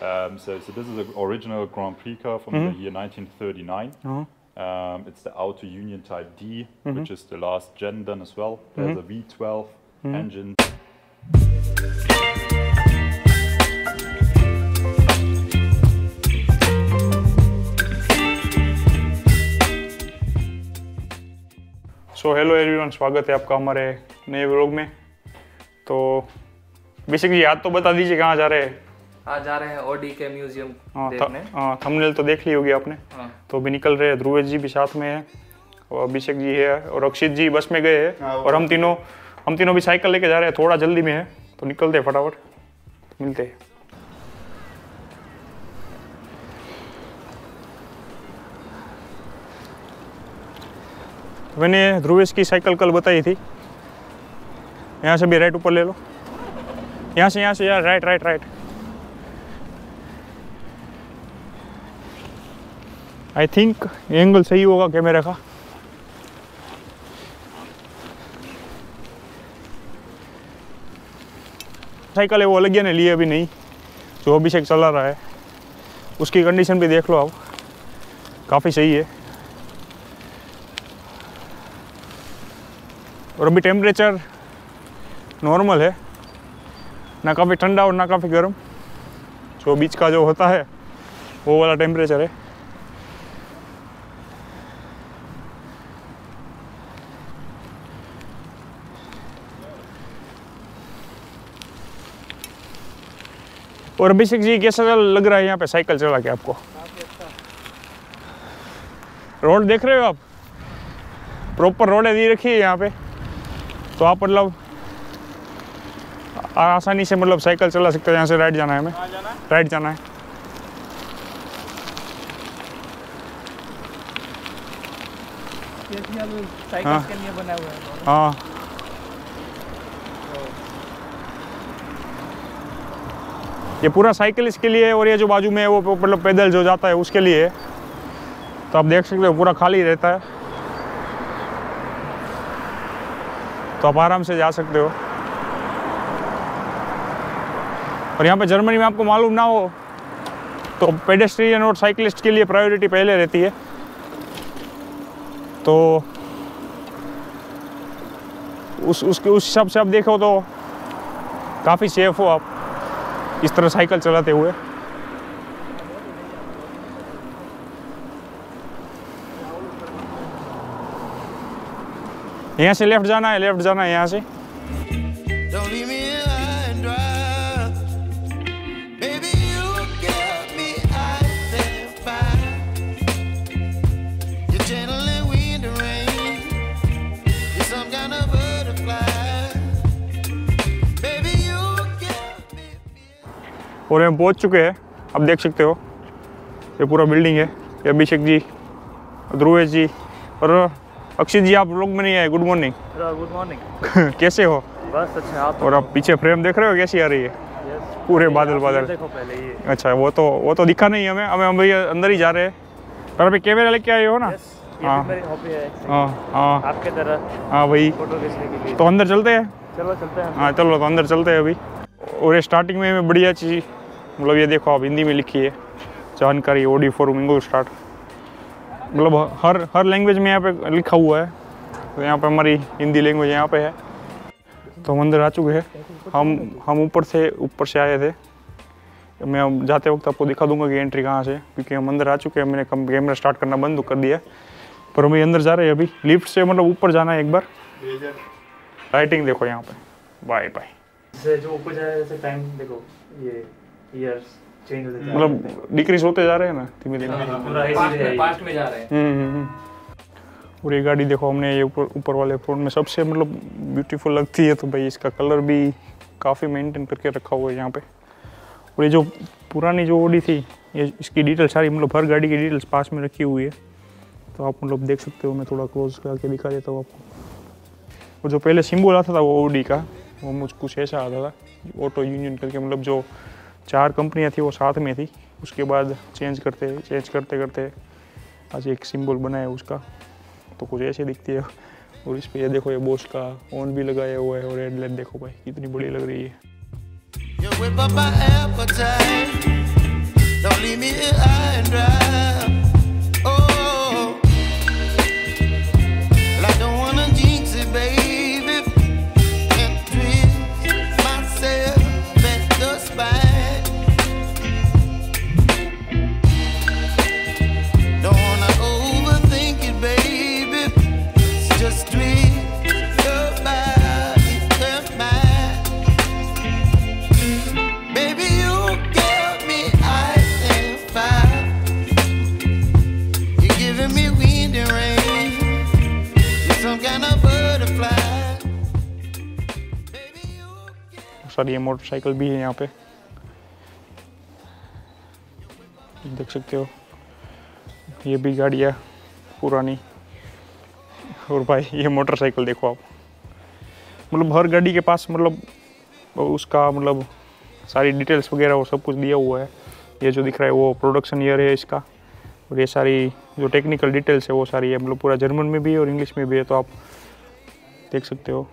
Um, so, so this is an original Grand Prix car from the year 1939. Um, it's the Auto Union Type D, which is the last gen then as well. There's a V12 engine. So hello everyone स्वागत है आपका हमारे नए vlog में तो basically याद तो बता दीजिए कहाँ जा रहे हैं आज जा रहे हैं ओडी के म्यूज़ियम हाँ देखने। हाँ थंबनेल तो देख ली होगी आपने। हाँ। तो अभी निकल रहे हैं ध्रुवेश जी भी साथ में है और अभिषेक जी है और अक्षित जी बस में गए हैं और हम तीनों हम तीनों भी साइकिल लेके जा रहे हैं थोड़ा जल्दी में है तो निकलते हैं फटाफट मिलते हैं। मैंने ध्रुवेश की साइकिल कल बताई थी। यहाँ से भी राइट ऊपर ले लो। यहाँ से यहाँ से यार right right right I think angle सही होगा कैमरे का। साइकिल है, वो अलग ने, लिए अभी नहीं। जो अभिषेक चला रहा है, उसकी कंडीशन भी देख लो आप। काफ़ी सही है। और अभी टेम्परेचर नॉर्मल है। ना काफ़ी ठंडा और ना काफ़ी गर्म। जो बीच का जो होता है, वो वाला टेम्परेचर है। और अभिषेक जी कैसा लग रहा है यहाँ पे साइकिल चला के आपको। रोड देख रहे हो आप? प्रॉपर रोड दी रखी है यहाँ पे। तो आप मतलब आसानी से मतलब साइकिल चला सकते हो यहाँ से राइट जाना है हमें। राइट जाना है। साइकिल हाँ। के लिए बना हुआ है। ये पूरा साइकिल इसके लिए और ये जो बाजू में वो मतलब पैदल जो जाता है, उसके लिए तो आप देख सकते हो, पूरा खाली रहता है। तो आप आराम से जा सकते हो। और यहाँ पे जर्मनी में आपको मालूम ना हो तो पेडेस्ट्रियन और साइकिलिस्ट के लिए प्रायोरिटी पहले रहती है। तो उस, उसके, उस हिसाब से आप देखो तो काफ़ी सेफ़ हो आप। इस तरह साइकिल चलाते हुए। यहाँ से लेफ़्ट जाना है, लेफ़्ट जाना है यहाँ से। और हम पहुँच चुके हैं। आप देख सकते हो। ये पूरा बिल्डिंग है। ये अभिषेक जी ध्रुवेश जी और अक्षित जी आप लोग में नहीं आए। Good morning. Good morning. कैसे हो? बस अच्छे आप और आप पीछे फ्रेम देख रहे हो? कैसी आ रही है? पूरे बादल बादल। देखो पहले ये। अच्छा वो तो वो तो दिखा नहीं हमें। हमें हम भैया अंदर ही जा रहे हैं। पर अभी कैमरा लेके आए हो ना? हाँ। है। हाँ हाँ। आपके तरह। हाँ भाई। तो अंदर चलते हैं? चलो चलते हैं। हाँ चलो तो अंदर चलते हैं अभी। और स्टार्टिंग में बढ़िया चीज़ मतलब ये देखो आप हिंदी में लिखी है, जानकारी ओडी फॉर इंग्लिश स्टार्ट मतलब हर हर लैंग्वेज में यहाँ पे लिखा हुआ है तो यहाँ पे हमारी हिंदी लैंग्वेज यहाँ पे है। तो हम अंदर आ चुके हैं। हम हम ऊपर से ऊपर से आए थे। मैं जाते वक्त आपको दिखा दूँगा कि एंट्री कहाँ से क्योंकि हम अंदर आ चुके हैं मैंने कम कैमरा स्टार्ट करना बंद कर दिया पर हम अंदर जा रहे हैं अभी। लिफ्ट से मतलब ऊपर जाना है एक बार। लाइटिंग देखो यहाँ पे। बाय बाय जो ऊपर जाए ऐसे टाइम देखो, ये होते मतलब डिक्रीज होते जा रहे हैं ना धीमे धीमे। पूरा इजी है पास्ट में जा रहे हैं। हम्म, हम्म, हम्म। और ये गाड़ी देखो हमने ये ऊपर ऊपर वाले फ्लोर में सबसे मतलब ब्यूटीफुल लगती है तो भाई इसका कलर भी काफ़ी मेंटेन करके रखा हुआ है यहाँ पे। और ये जो पुरानी जो ओडी थी ये इसकी डिटेल सारी मतलब हर गाड़ी की डिटेल्स पास में रखी हुई है। तो आप मतलब देख सकते हो मैं थोड़ा क्लोज करके दिखा देता हूँ आपको। और जो पहले सिंबल आता था वो ओडी का वो मुझ कुछ ऐसा आता था ऑटो यूनियन करके मतलब जो चार कंपनियाँ थी वो साथ में थी। उसके बाद चेंज करते चेंज करते करते आज एक सिंबल बना है उसका। तो कुछ ऐसे दिखती है। और इस पर ये देखो, ये बोस का ऑन भी लगाया हुआ है और हेडलाइट देखो भाई, कितनी बड़ी लग रही है। सारी ये मोटरसाइकिल भी है यहाँ पे। देख सकते हो, ये भी गाड़ियाँ पुरानी। और भाई, ये मोटरसाइकिल देखो आप। मतलब हर गाड़ी के पास मतलब उसका मतलब सारी डिटेल्स वगैरह वो सब कुछ दिया हुआ है। ये जो दिख रहा है वो प्रोडक्शन ईयर है इसका। और ये सारी जो टेक्निकल डिटेल्स है वो सारी है। मतलब पूरा जर्मन में भी है और इंग्लिश में भी है तो आप देख सकते हो।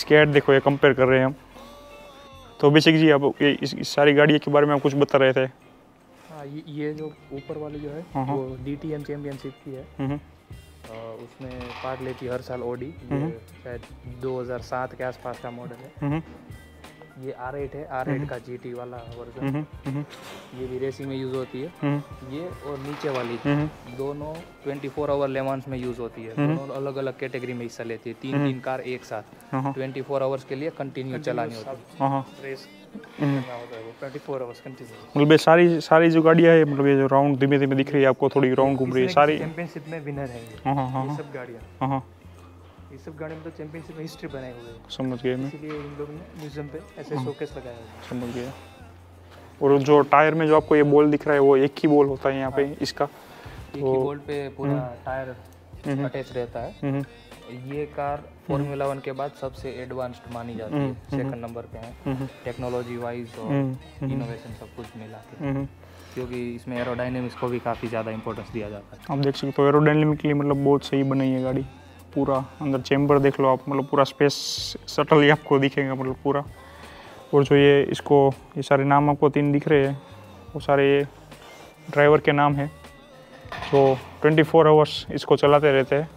इसके ऐड देखो ये कंपेयर कर रहे हैं हम। तो अभिषेक जी आप ये इस, इस सारी गाड़ियों के बारे में आप कुछ बता रहे थे? हाँ ये ये जो ऊपर वाली जो है हाँ, हाँ। वो डी टी एम चैम्पियनशिप की है। आ, उसमें पार्ट लेती है हर साल ओडी हम्म। शायद 2007 के आसपास का मॉडल है। हम्म, ये आर एट है आर एट का जी टी वाला वर्जन हम्म, हम्म, ये भी रेसिंग में यूज़ होती है। हम्म, ये और नीचे वाली हम्म, दोनों 24 आवर लेवांस में यूज़ होती है। हम्म। दोनों अलग अलग कैटेगरी में हिस्सा लेती है। तीन तीन कार एक साथ। हाँ, हाँ, 24 आवर्स के लिए कंटिन्यू चलानी होती है। हाँ, हाँ। रेस हम्म। करना होता है वो। 24 आवर्स कंटिन्यू मतलब ये सारी सारी जो गाड़ियाँ है मतलब ये जो राउंड धीमे धीमे दिख रही है आपको थोड़ी राउंड घूम रही है सारी। चैंपियनशिप में विनर है ये। हाँ ये सब गाड़ियाँ। हाँ हाँ। ये सब गाड़ी में तो चैंपियनशिप में हिस्ट्री बनाए हुए हैं। समझ गए मैं। इसीलिए इन लोगों ने म्यूज़ियम पे ऐसे हाँ। शोकेस लगाया हुआ है। समझ गया। और जो टायर में जो आपको ये बॉल दिख रहा है वो एक ही बॉल होता है यहाँ पे इसका? एक ही बोल्ट पे पूरा टायर हम्म। अटैच रहता है। हम्म, ये कार फॉर्मूला वन के बाद सबसे एडवांस्ड मानी जाती है। सेकंड नंबर पे है। हम्म, टेक्नोलॉजी वाइज और हम्म, इनोवेशन सब कुछ मिला के। हम्म। क्योंकि इसमें एरोडाइनमिक्स को भी काफ़ी ज़्यादा इंपॉर्टेंस दिया जाता है। आप देख सकते हो एरोडाइनमिकली मतलब बहुत सही बनाई है गाड़ी। पूरा अंदर चेम्बर देख लो आप मतलब पूरा स्पेस सटल ही आपको दिखेगा मतलब पूरा। और जो ये इसको ये सारे नाम आपको तीन दिख रहे हैं वो सारे ये ड्राइवर के नाम हैं। जो 24 फोर आवर्स इसको चलाते रहते हैं।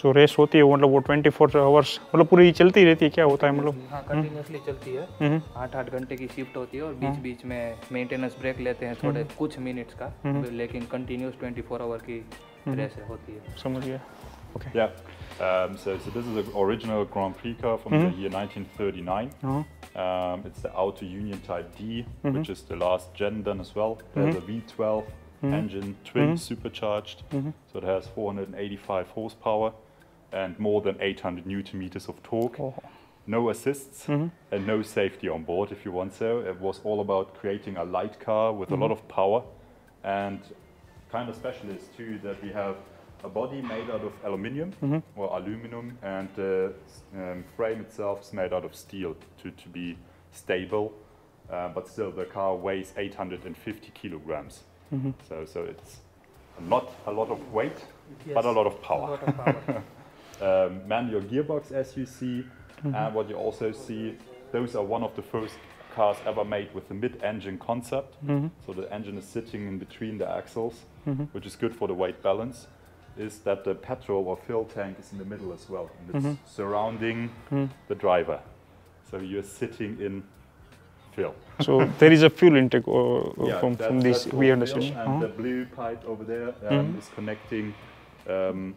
जो रेस होती है वो मतलब वो 24 फोर आवर्स मतलब पूरी चलती रहती है क्या होता है मतलब? हाँ कंटिन्यूसली चलती है। हम्म, आठ आठ घंटे की शिफ्ट होती है और बीच बीच में मेंटेनेंस ब्रेक लेते हैं थोड़े कुछ मिनट्स का। लेकिन कंटिन्यूस 24 आवर की रेस होती है। समझ गया। Yeah. Um, so, so this is an original Grand Prix car from the mm-hmm. year 1939. हाँ uh-huh. Um, it's the Auto Union Type D, which mm-hmm. is the last gen then as well. There's a mm-hmm. V12 engine, twin supercharged, so it has 485 horsepower and more than 800 newton meters of torque. Oh. No assists and no safety on board, if you want so. It was all about creating a light car with a lot of power and kind of special is too that we have a body made out of aluminium or aluminum and the um, frame itself is made out of steel to, to be stable uh, but still the car weighs 850 kilograms. So, so it's not a lot of weight but a lot of power. lot of power. um, manual gearbox as you see and what you also see those are one of the first cars ever made with the mid-engine concept. So the engine is sitting in between the axles which is good for the weight balance is that the petrol or fuel tank is in the middle as well and it's surrounding the driver. So you're sitting in fuel. So there is a fuel intake uh, yeah, from, that- from this we understand fuel, Uh-huh. And the blue pipe over there um, is connecting um,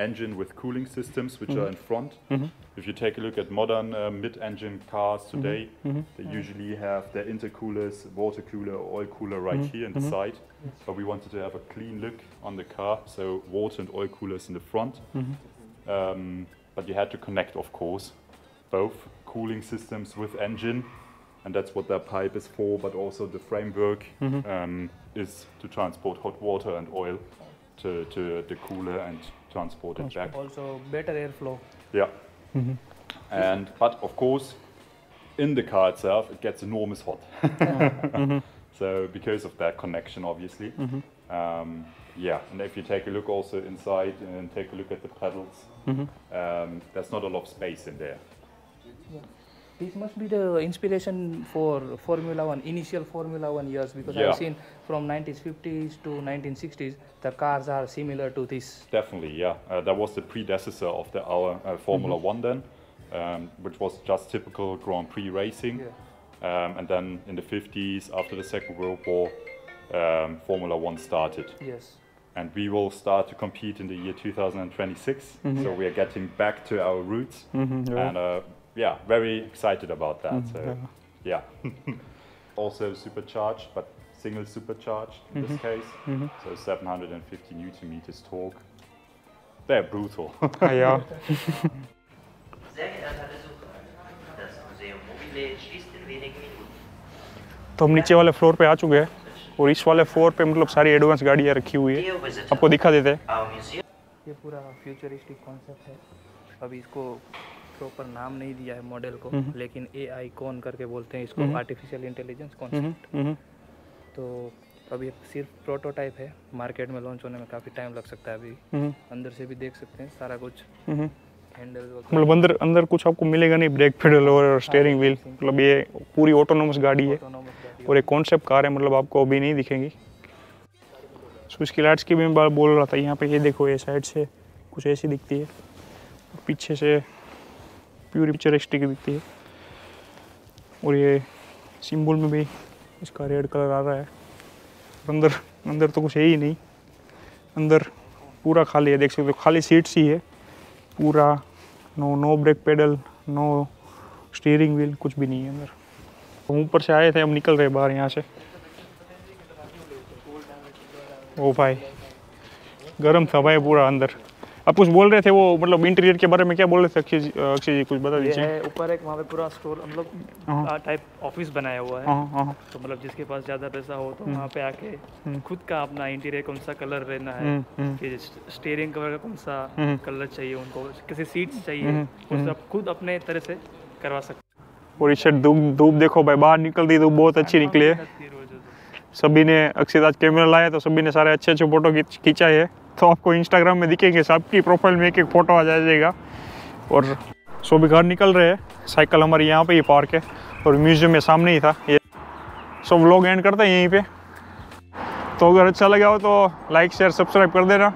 engine with cooling systems, which are mm-hmm. in front. Mm-hmm. If you take a look at modern uh, mid-engine cars mm-hmm. today, they usually have their intercoolers, water cooler, oil cooler right here in the side. But we wanted to have a clean look on the car, so water and oil coolers in the front. Um, but you had to connect, of course, both cooling systems with engine, and that's what that pipe is for. But also the framework um, is to transport hot water and oil to, to the cooler and transport it back. also better airflow. Yeah. Mm-hmm. And but of course, in the car itself, it gets enormous hot. Mm-hmm. Mm-hmm. So because of that connection, obviously. Um, yeah, and if you take a look also inside and take a look at the pedals, um, there's not a lot of space in there. This must be the inspiration for Formula One, initial Formula One years, because Yeah. I've seen from 1950s to 1960s, the cars are similar to this. Definitely, yeah. Uh, that was the predecessor of the our uh, Formula One then, um, which was just typical Grand Prix racing. Um, and then in the 50s, after the Second World War, um, Formula One started. Yes And we will start to compete in the year 2026. So we are getting back to our roots. yeah. And uh, yeah, very excited about that. so, yeah. also supercharged, but single supercharged in this case. So 750 newton meters torque. they're brutal. हाँ यार Sehr geehrter Besucher, das Museum Mobile schließt in wenigen Minuten. तो हम नीचे वाले floor पे आ चुके हैं और इस वाले फोर पे मतलब सारी एडवांस गाड़ियाँ रखी हुई है। आपको दिखा देते हैं। ये पूरा फ्यूचरिस्टिक कॉन्सेप्ट है। अभी इसको प्रॉपर नाम नहीं दिया है मॉडल को लेकिन ए आई कौन करके बोलते हैं इसको आर्टिफिशियल इंटेलिजेंस कॉन्सेप्ट हम्म, तो अभी सिर्फ़ प्रोटोटाइप है। मार्केट में लॉन्च होने में काफ़ी टाइम लग सकता है अभी। हम्म, अंदर से भी देख सकते हैं सारा कुछ। हम्म। मतलब अंदर अंदर कुछ आपको मिलेगा नहीं ब्रेक पेडल और स्टेयरिंग व्हील मतलब ये पूरी ऑटोनोमस गाड़ी है। और एक कॉन्सेप्ट कार है मतलब आपको अभी नहीं दिखेंगी। स्विच की लाइट्स की भी मैं बोल रहा था, यहाँ पे ये देखो, ये साइड से कुछ ऐसी दिखती है। पीछे से प्यूर पिक्चरिस्टिक दिखती है। और ये सिंबल में भी इसका रेड कलर आ रहा है। अंदर अंदर तो कुछ है ही नहीं। अंदर पूरा खाली है, देख सकते हो, खाली सीट्स ही है। पूरा no no brake pedal no steering wheel कुछ भी नहीं है अंदर। हम ऊपर से आए थे हम निकल रहे बाहर यहाँ से। ओ भाई गर्म था भाई पूरा अंदर। आप कुछ बोल रहे थे वो मतलब इंटीरियर के बारे में क्या बोल रहे थे अक्षय जी अक्षय जी कुछ बता दीजिए। ऊपर एक वहाँ पे पूरा स्टोर हाँ। मतलब टाइप ऑफ़िस बनाया हुआ है। हाँ हाँ तो मतलब जिसके पास ज़्यादा पैसा हो तो वहाँ पे आके खुद का अपना इंटीरियर कौन सा कलर रहना है हम्म, हम्म। कि स्टेयरिंग कवर का कौन सा हम्म। कलर चाहिए उनको किसी सीट्स चाहिए वो सब खुद अपने तरह से करवा सकते और इस धूप धूप देखो भाई बाहर निकल दी धूप बहुत अच्छी निकली है। सभी ने अक्षित आज कैमरा लाया तो सभी ने सारे अच्छे अच्छे फ़ोटो खींच खींचाए है। तो आपको इंस्टाग्राम में दिखेंगे सबकी प्रोफ़ाइल में एक एक फ़ोटो आ जाएगा। और सो भी घर निकल रहे हैं। साइकिल हमारी यहाँ पे ही पार्क है और म्यूज़ियम में सामने ही था। ये सो व्लॉग एंड करते हैं यहीं पे। तो अगर अच्छा लगा हो तो लाइक शेयर सब्सक्राइब कर देना।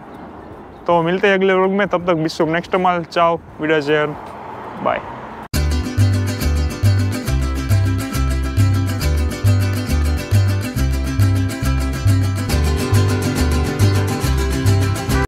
तो मिलते हैं अगले व्लॉग में। तब तक विश्व नेक्स्ट माल चाओ वीडियो शेयर बाय